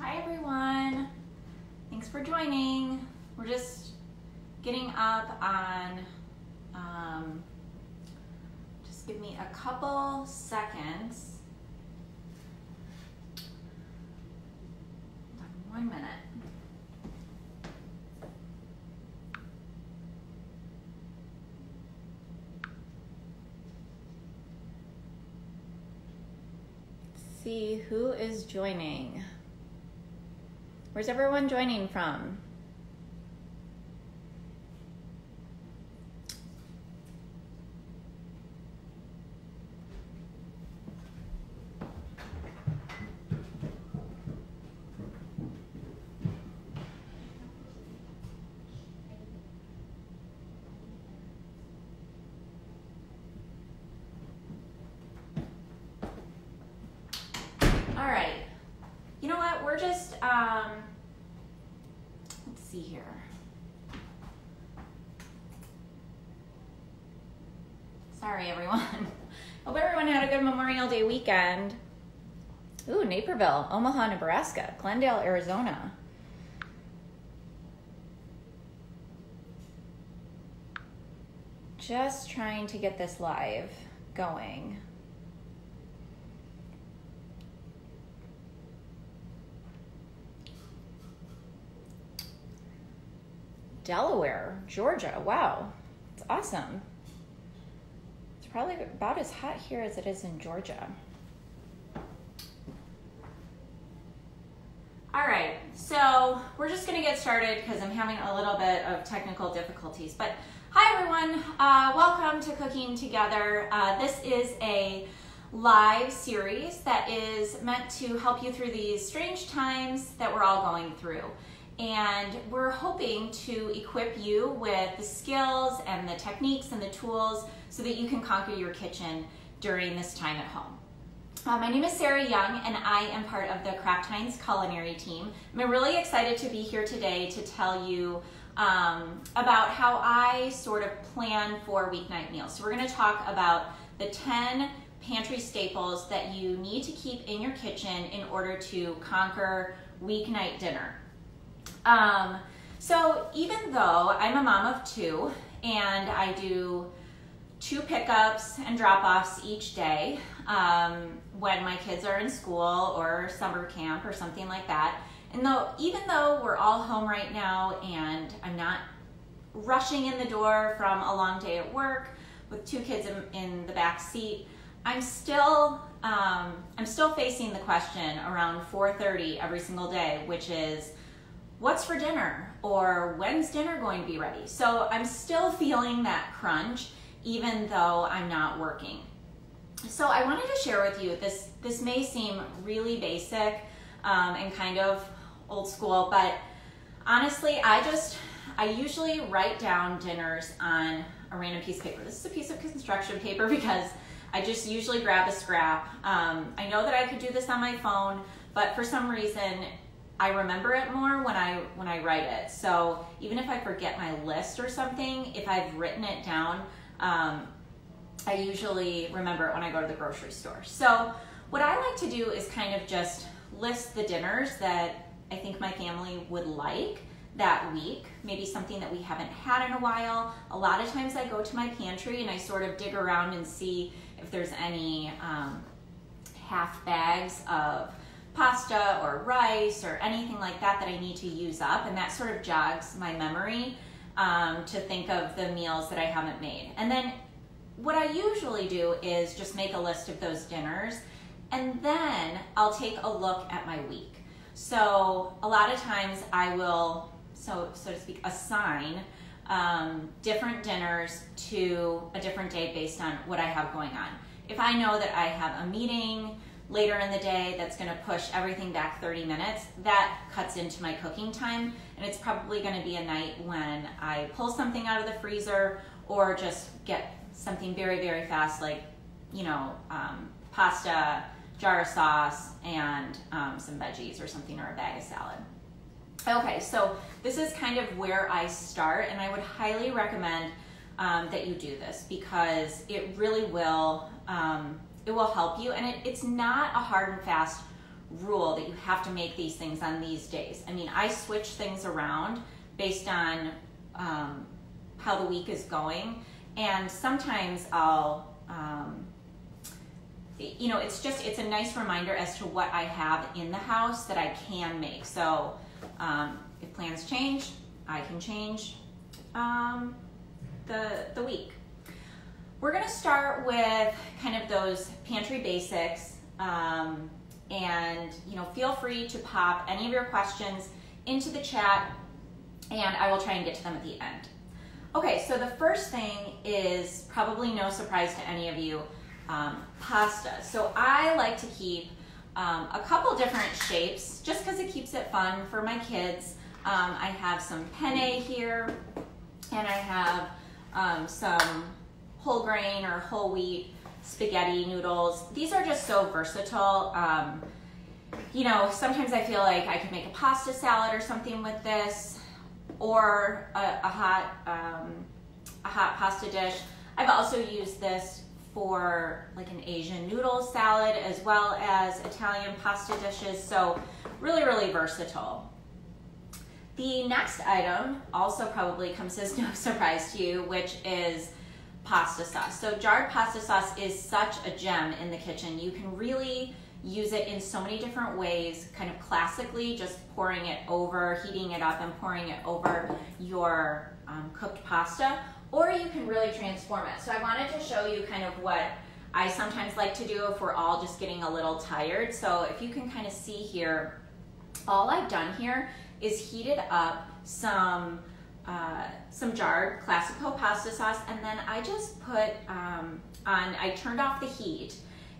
Hi everyone, thanks for joining. We're just getting up on, um, just give me a couple seconds. See who is joining. Where's everyone joining from? All right. You know what? We're just um let's see here. Sorry everyone. Hope everyone had a good Memorial Day weekend. Ooh, Naperville, Omaha, Nebraska, Glendale, Arizona. Just trying to get this live going. Delaware, Georgia. Wow, it's awesome. It's probably about as hot here as it is in Georgia. All right, so we're just gonna get started because I'm having a little bit of technical difficulties. But hi everyone, uh, welcome to Cooking Together. Uh, this is a live series that is meant to help you through these strange times that we're all going through and we're hoping to equip you with the skills and the techniques and the tools so that you can conquer your kitchen during this time at home. Uh, my name is Sarah Young and I am part of the Kraft Heinz culinary team. I'm really excited to be here today to tell you um, about how I sort of plan for weeknight meals. So we're going to talk about the 10 pantry staples that you need to keep in your kitchen in order to conquer weeknight dinner. Um, so even though I'm a mom of two and I do two pickups and drop-offs each day um, when my kids are in school or summer camp or something like that, and though even though we're all home right now and I'm not rushing in the door from a long day at work with two kids in, in the back seat, I'm still um, I'm still facing the question around 4:30 every single day, which is what's for dinner or when's dinner going to be ready. So I'm still feeling that crunch even though I'm not working. So I wanted to share with you this. This may seem really basic um, and kind of old school, but honestly, I just I usually write down dinners on a random piece of paper. This is a piece of construction paper because I just usually grab a scrap. Um, I know that I could do this on my phone, but for some reason I remember it more when I when I write it. So even if I forget my list or something, if I've written it down, um, I usually remember it when I go to the grocery store. So what I like to do is kind of just list the dinners that I think my family would like that week, maybe something that we haven't had in a while. A lot of times I go to my pantry and I sort of dig around and see if there's any um, half bags of pasta or rice or anything like that that I need to use up, and that sort of jogs my memory um, to think of the meals that I haven't made. And then what I usually do is just make a list of those dinners, and then I'll take a look at my week. So a lot of times I will, so so to speak, assign um, different dinners to a different day based on what I have going on. If I know that I have a meeting later in the day that's going to push everything back 30 minutes, that cuts into my cooking time. And it's probably going to be a night when I pull something out of the freezer or just get something very, very fast, like, you know, um, pasta, jar of sauce, and um, some veggies or something, or a bag of salad. Okay, so this is kind of where I start, and I would highly recommend um, that you do this because it really will um, it will help you and it, it's not a hard and fast rule that you have to make these things on these days. I mean, I switch things around based on um, how the week is going, and sometimes I'll. Um, you know, it's just it's a nice reminder as to what I have in the house that I can make. So um, if plans change, I can change um, the the week. We're gonna start with kind of those pantry basics, um, and you know, feel free to pop any of your questions into the chat, and I will try and get to them at the end. Okay, so the first thing is probably no surprise to any of you um, pasta. So I like to keep um, a couple different shapes just because it keeps it fun for my kids. Um, I have some penne here and I have um, some whole grain or whole wheat spaghetti noodles. These are just so versatile. Um, you know, sometimes I feel like I could make a pasta salad or something with this or a, a hot um, a hot pasta dish. I've also used this for like an Asian noodle salad as well as Italian pasta dishes. So really, really versatile. The next item also probably comes as no surprise to you, which is pasta sauce. So jarred pasta sauce is such a gem in the kitchen. You can really use it in so many different ways, kind of classically, just pouring it over, heating it up and pouring it over your um, cooked pasta, or you can really transform it. So I wanted to show you kind of what I sometimes like to do if we're all just getting a little tired. So if you can kind of see here, all I've done here is heated up some uh, some jarred Classico pasta sauce and then I just put um, on, I turned off the heat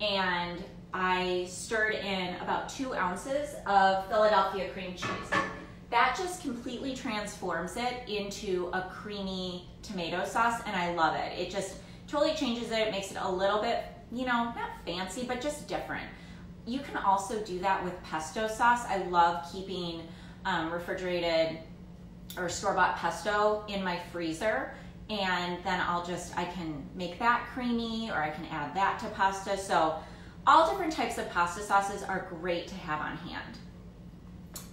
and I stirred in about two ounces of Philadelphia cream cheese. That just completely transforms it into a creamy tomato sauce and I love it. It just totally changes it. It makes it a little bit, you know, not fancy, but just different. You can also do that with pesto sauce. I love keeping um, refrigerated or store-bought pesto in my freezer and then I'll just, I can make that creamy or I can add that to pasta. So all different types of pasta sauces are great to have on hand.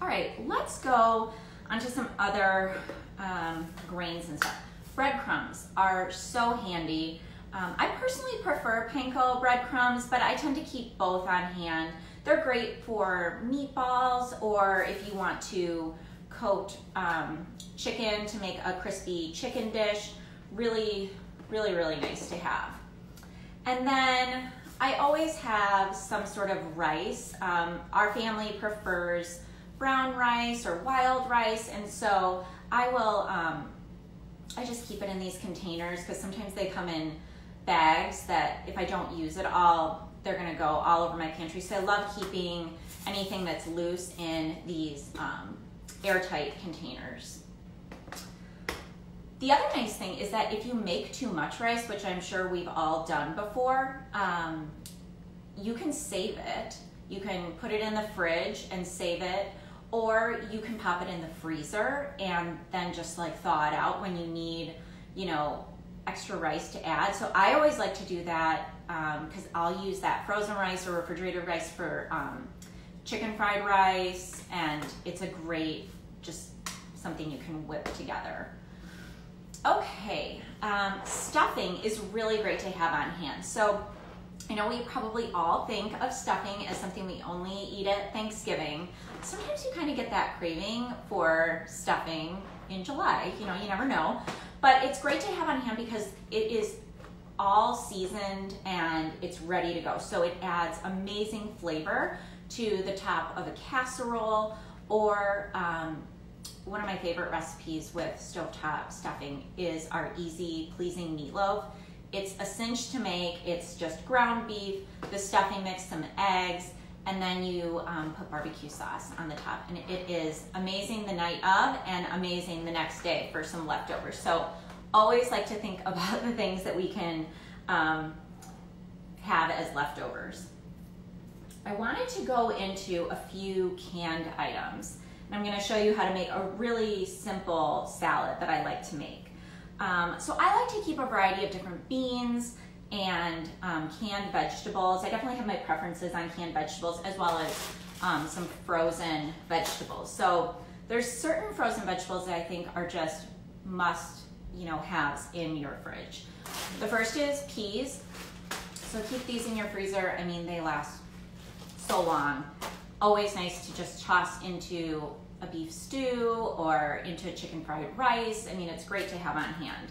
All right, let's go onto some other um, grains and stuff. Breadcrumbs are so handy. Um, I personally prefer panko breadcrumbs, but I tend to keep both on hand. They're great for meatballs or if you want to coat um, chicken to make a crispy chicken dish. Really, really, really nice to have. And then I always have some sort of rice. Um, our family prefers brown rice or wild rice, and so I will, um, I just keep it in these containers because sometimes they come in bags that if I don't use it all, they're gonna go all over my pantry. So I love keeping anything that's loose in these um, airtight containers. The other nice thing is that if you make too much rice, which I'm sure we've all done before, um, you can save it. You can put it in the fridge and save it, or you can pop it in the freezer and then just like thaw it out when you need, you know, extra rice to add. So I always like to do that because um, I'll use that frozen rice or refrigerated rice for um, chicken fried rice, and it's a great, just something you can whip together. Okay, um, stuffing is really great to have on hand. So I know we probably all think of stuffing as something we only eat at Thanksgiving. Sometimes you kind of get that craving for stuffing in July. You know, you never know. But it's great to have on hand because it is all seasoned and it's ready to go. So it adds amazing flavor to the top of a casserole or um, one of my favorite recipes with stovetop stuffing is our easy pleasing meatloaf. It's a cinch to make. It's just ground beef, the stuffing mix, some eggs, and then you um, put barbecue sauce on the top. And it is amazing the night of and amazing the next day for some leftovers. So always like to think about the things that we can um, have as leftovers. I wanted to go into a few canned items. And I'm gonna show you how to make a really simple salad that I like to make. Um, so I like to keep a variety of different beans and um, canned vegetables. I definitely have my preferences on canned vegetables as well as um, some frozen vegetables. So there's certain frozen vegetables that I think are just must, you know, haves in your fridge. The first is peas. So keep these in your freezer. I mean, they last so long. Always nice to just toss into a beef stew or into chicken fried rice. I mean, it's great to have on hand.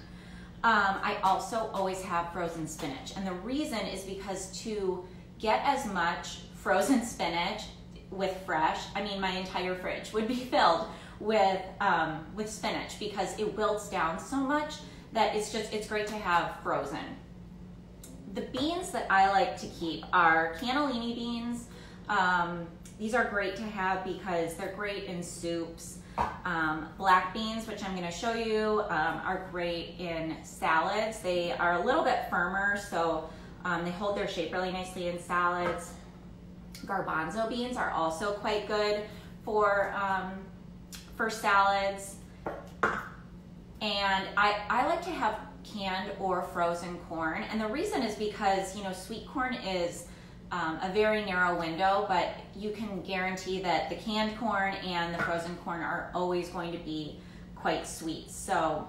Um, I also always have frozen spinach. And the reason is because to get as much frozen spinach with fresh, I mean, my entire fridge would be filled with, um, with spinach because it wilts down so much that it's just, it's great to have frozen. The beans that I like to keep are cannellini beans. Um, these are great to have because they're great in soups. Um, black beans, which I'm going to show you, um, are great in salads. They are a little bit firmer, so um, they hold their shape really nicely in salads. Garbanzo beans are also quite good for, um, for salads. And I, I like to have canned or frozen corn. And the reason is because, you know, sweet corn is um, a very narrow window, but you can guarantee that the canned corn and the frozen corn are always going to be quite sweet. So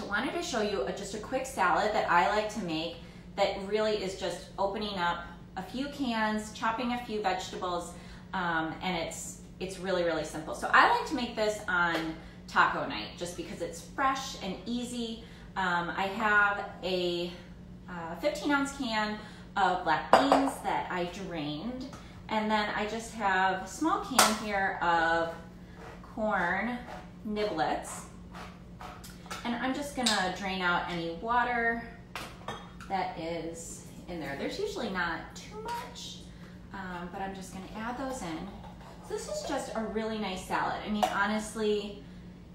I wanted to show you a, just a quick salad that I like to make that really is just opening up a few cans, chopping a few vegetables, um, and it's it's really, really simple. So I like to make this on taco night just because it's fresh and easy. Um, I have a uh, 15 ounce can of black beans that I drained. And then I just have a small can here of corn niblets. And I'm just gonna drain out any water that is in there. There's usually not too much, um, but I'm just gonna add those in. This is just a really nice salad. I mean, honestly,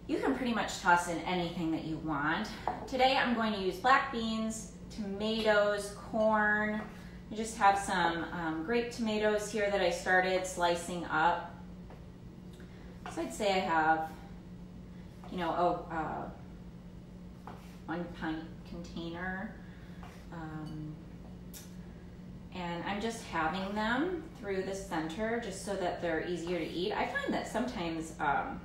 you can pretty much toss in anything that you want. Today I'm going to use black beans, tomatoes, corn. I just have some um, grape tomatoes here that I started slicing up. So I'd say I have, you know, a, uh, one pint container. Um, and I'm just having them through the center just so that they're easier to eat. I find that sometimes um,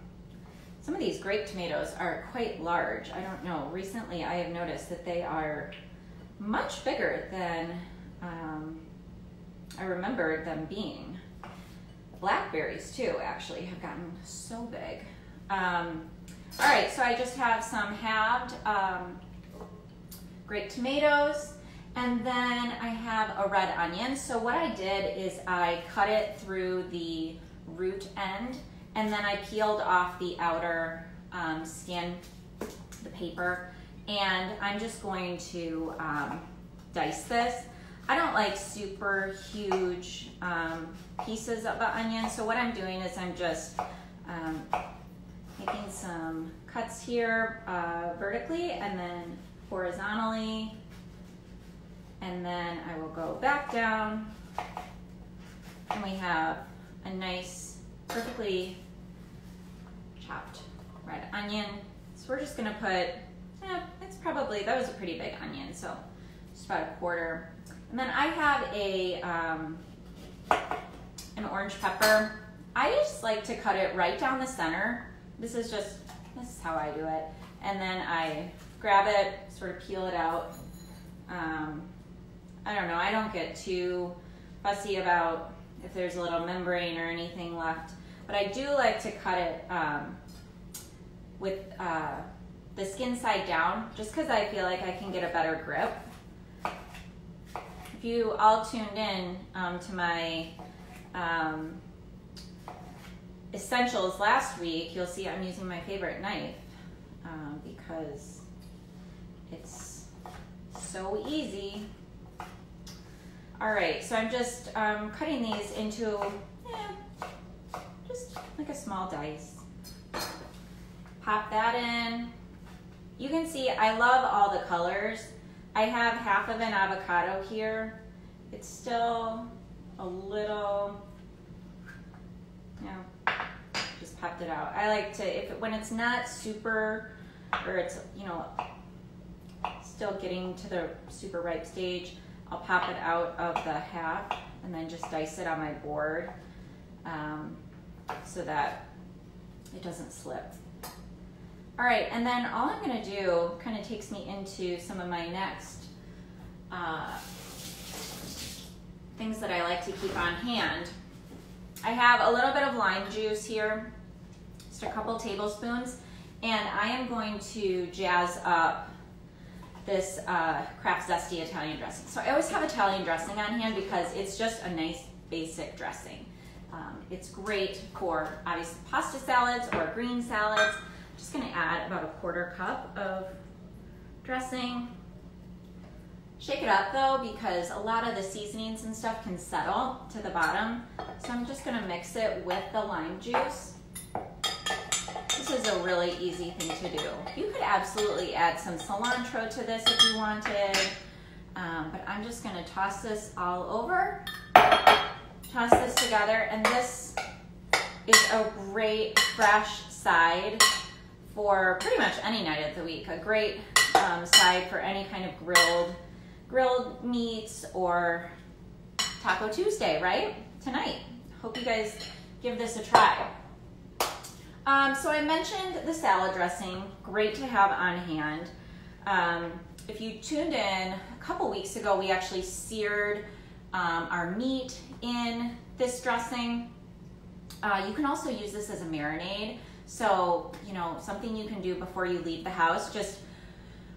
some of these grape tomatoes are quite large. I don't know. Recently I have noticed that they are much bigger than um, I remember them being. Blackberries too, actually, have gotten so big. Um, all right, so I just have some halved um, grape tomatoes, and then I have a red onion. So what I did is I cut it through the root end, and then I peeled off the outer um, skin, the paper, and I'm just going to um, dice this. I don't like super huge um, pieces of the onion, so what I'm doing is I'm just um, making some cuts here uh, vertically and then horizontally, and then I will go back down, and we have a nice, perfectly chopped red onion. So we're just gonna put, eh, it's probably, that was a pretty big onion, so just about a quarter. And then I have a um, an orange pepper. I just like to cut it right down the center. This is just, this is how I do it. And then I grab it, sort of peel it out. Um, I don't know, I don't get too fussy about if there's a little membrane or anything left. But I do like to cut it um, with uh, the skin side down, just because I feel like I can get a better grip if you all tuned in um, to my um, essentials last week, you'll see I'm using my favorite knife um, because it's so easy. All right, so I'm just um, cutting these into eh, just like a small dice. Pop that in. You can see I love all the colors. I have half of an avocado here. It's still a little, you know, just popped it out. I like to, if it, when it's not super, or it's, you know, still getting to the super ripe stage, I'll pop it out of the half and then just dice it on my board. um, so that it doesn't slip. All right, and then all I'm gonna do kind of takes me into some of my next uh, things that I like to keep on hand. I have a little bit of lime juice here, just a couple tablespoons, and I am going to jazz up this uh, Kraft Zesty Italian dressing. So I always have Italian dressing on hand because it's just a nice basic dressing. Um, it's great for obviously pasta salads or green salads. I'm just gonna add about a quarter cup of dressing. Shake it up though because a lot of the seasonings and stuff can settle to the bottom. So I'm just gonna mix it with the lime juice. Is a really easy thing to do. You could absolutely add some cilantro to this if you wanted, um, but I'm just gonna toss this all over toss this together, and this is a great fresh side for pretty much any night of the week. A great um, side for any kind of grilled grilled meats or Taco Tuesday, right? Tonight. Hope you guys give this a try. Um, so I mentioned the salad dressing, great to have on hand. Um, if you tuned in a couple weeks ago, we actually seared um, our meat in this dressing. Uh, you can also use this as a marinade. So, you know, something you can do before you leave the house, just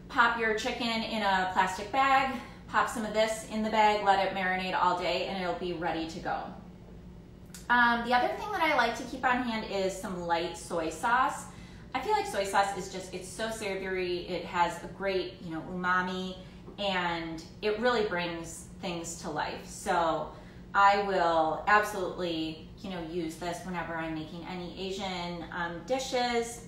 pop your chicken in a plastic bag, pop some of this in the bag, let it marinate all day, and it'll be ready to go. Um, the other thing that I like to keep on hand is some light soy sauce. I feel like soy sauce is just, it's so savory. It has a great, you know, umami, and it really brings things to life. So I will absolutely, you know, use this whenever I'm making any Asian um, dishes,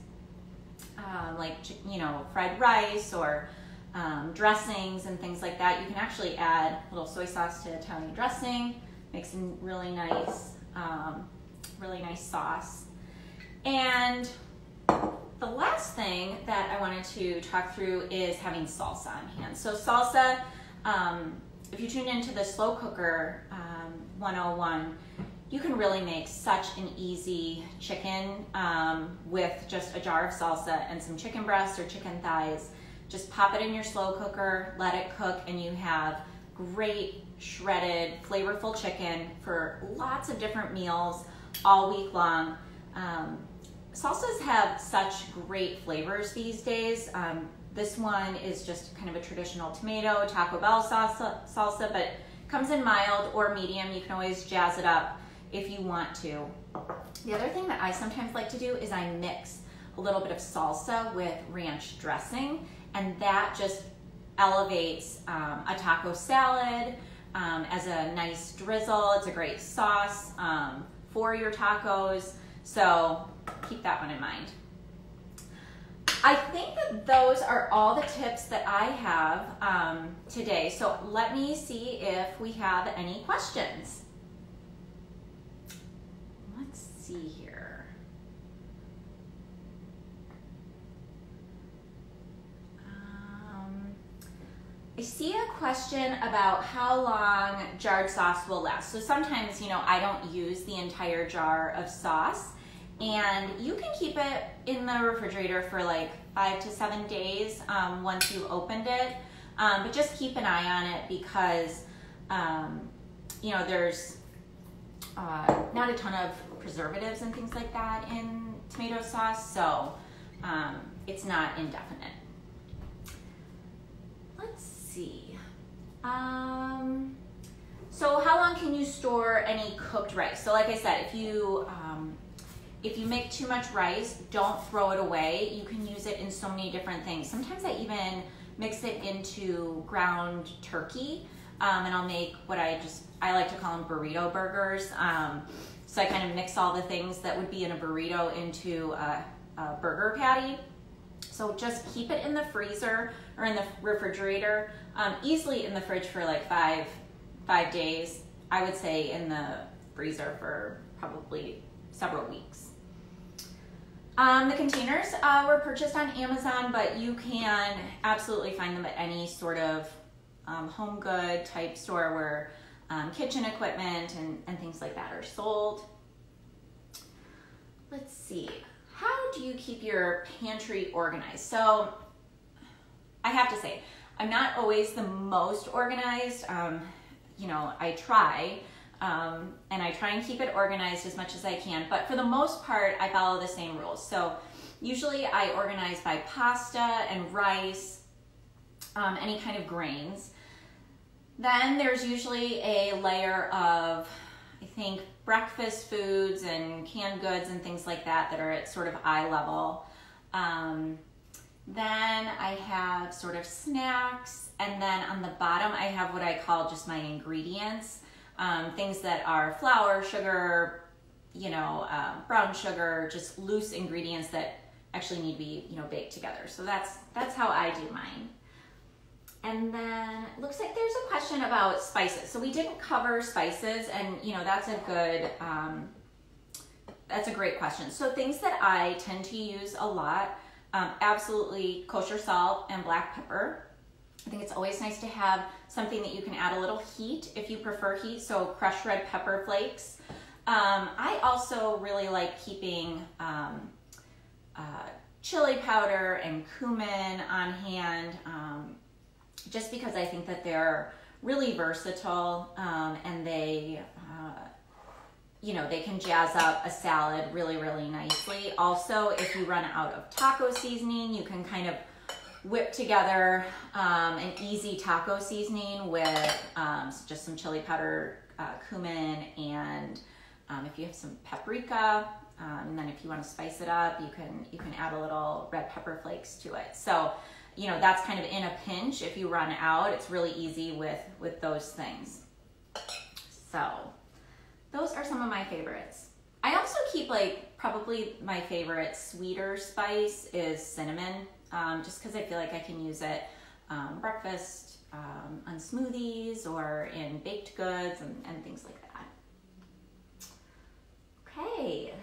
um, like, you know, fried rice or um, dressings and things like that. You can actually add a little soy sauce to Italian dressing, makes a really nice, um, really nice sauce. And the last thing that I wanted to talk through is having salsa on hand. So salsa, um, if you tune into the slow cooker um, 101, you can really make such an easy chicken um, with just a jar of salsa and some chicken breasts or chicken thighs. Just pop it in your slow cooker, let it cook, and you have great shredded, flavorful chicken for lots of different meals all week long. Um, salsas have such great flavors these days. Um, this one is just kind of a traditional tomato, Taco Bell salsa, salsa, but comes in mild or medium. You can always jazz it up if you want to. The other thing that I sometimes like to do is I mix a little bit of salsa with ranch dressing, and that just elevates um, a taco salad um, as a nice drizzle. It's a great sauce um, for your tacos, so keep that one in mind. I think that those are all the tips that I have um, today. So let me see if we have any questions. Let's see here. Um, I see a question about how long jarred sauce will last. So sometimes, you know, I don't use the entire jar of sauce and you can keep it in the refrigerator for like five to seven days um, once you've opened it. Um, but just keep an eye on it because, um, you know, there's uh, not a ton of preservatives and things like that in tomato sauce, so um, it's not indefinite. Let's see. Um, so how long can you store any cooked rice? So like I said, if you um, if you make too much rice, don't throw it away. You can use it in so many different things. Sometimes I even mix it into ground turkey um, and I'll make what I just, I like to call them burrito burgers. Um, so I kind of mix all the things that would be in a burrito into a, a burger patty. So just keep it in the freezer or in the refrigerator, um, easily in the fridge for like five, five days. I would say in the freezer for probably several weeks. Um, the containers uh, were purchased on Amazon, but you can absolutely find them at any sort of um, home good type store where um, kitchen equipment and, and things like that are sold. let's see. How do you keep your pantry organized? So I have to say, I'm not always the most organized. Um, you know, I try. Um, and I try and keep it organized as much as I can. But for the most part, I follow the same rules. So usually I organize by pasta and rice, um, any kind of grains. Then there's usually a layer of, I think, breakfast foods and canned goods and things like that that are at sort of eye level. Um, then I have sort of snacks, and then on the bottom I have what I call just my ingredients, um, things that are flour, sugar, you know, um, brown sugar, just loose ingredients that actually need to be, you know, baked together. So that's that's how I do mine. And then looks like there's a question about spices. So we didn't cover spices, and you know that's a good, um, that's a great question. So things that I tend to use a lot, um, absolutely kosher salt and black pepper. I think it's always nice to have something that you can add a little heat if you prefer heat. So crushed red pepper flakes. Um, I also really like keeping um, uh, chili powder and cumin on hand. Um, just because I think that they're really versatile um, and they, uh, you know, they can jazz up a salad really, really nicely. Also, if you run out of taco seasoning, you can kind of whip together um, an easy taco seasoning with um, just some chili powder, uh, cumin, and um, if you have some paprika, um, and then if you want to spice it up, you can you can add a little red pepper flakes to it. So you know, that's kind of in a pinch. If you run out, it's really easy with, with those things. So those are some of my favorites. I also keep like, probably my favorite sweeter spice is cinnamon, um, just because I feel like I can use it um, breakfast, um, on smoothies, or in baked goods and, and things like that. Okay.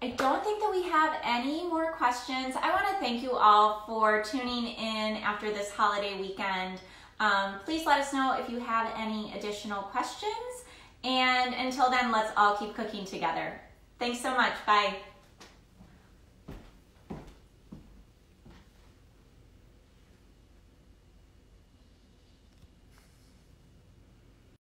I don't think that we have any more questions. I want to thank you all for tuning in after this holiday weekend. Um, please let us know if you have any additional questions. And until then, let's all keep cooking together. Thanks so much. Bye.